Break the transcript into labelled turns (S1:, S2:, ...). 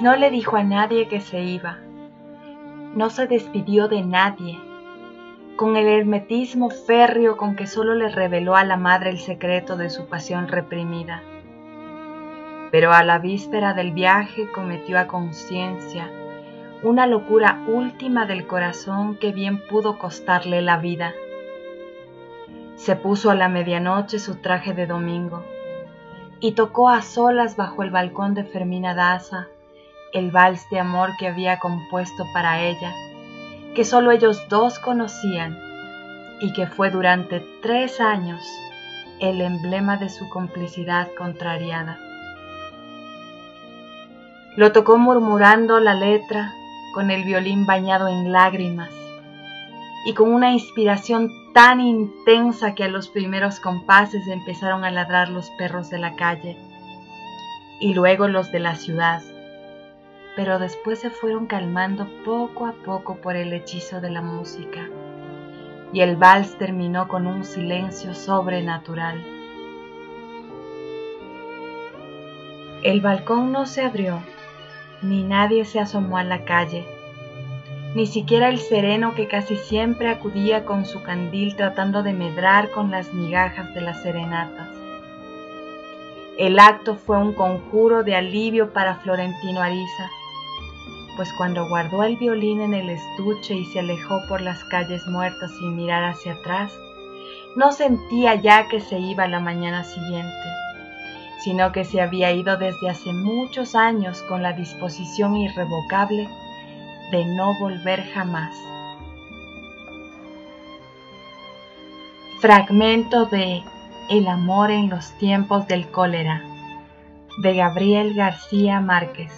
S1: No le dijo a nadie que se iba. No se despidió de nadie. Con el hermetismo férreo con que solo le reveló a la madre el secreto de su pasión reprimida. Pero a la víspera del viaje cometió a conciencia una locura última del corazón que bien pudo costarle la vida. Se puso a la medianoche su traje de domingo y tocó a solas bajo el balcón de Fermina Daza el vals de amor que había compuesto para ella, que solo ellos dos conocían y que fue durante tres años el emblema de su complicidad contrariada. Lo tocó murmurando la letra con el violín bañado en lágrimas y con una inspiración tan intensa que a los primeros compases empezaron a ladrar los perros de la calle y luego los de la ciudad, pero después se fueron calmando poco a poco por el hechizo de la música y el vals terminó con un silencio sobrenatural. El balcón no se abrió, ni nadie se asomó a la calle, ni siquiera el sereno que casi siempre acudía con su candil tratando de medrar con las migajas de las serenatas. El acto fue un conjuro de alivio para Florentino Ariza, pues cuando guardó el violín en el estuche y se alejó por las calles muertas sin mirar hacia atrás, no sentía ya que se iba la mañana siguiente, sino que se había ido desde hace muchos años con la disposición irrevocable de no volver jamás. Fragmento de El amor en los tiempos del cólera de Gabriel García Márquez